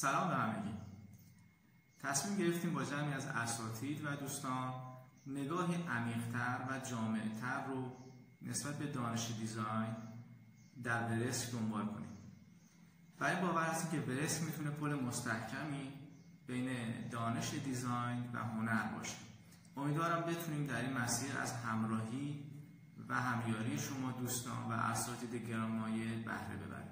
سلام به همگی. تصمیم گرفتیم با جمعی از اساتید و دوستان نگاهی عمیقتر و جامعتر رو نسبت به دانش دیزاین در برسک دنبال کنیم. برای باور هستیم که برسک می‌تونه پل مستحکمی بین دانش دیزاین و هنر باشه. امیدوارم بتونیم در این مسیر از همراهی و همیاری شما دوستان و اساتید گرانمایه بهره ببریم.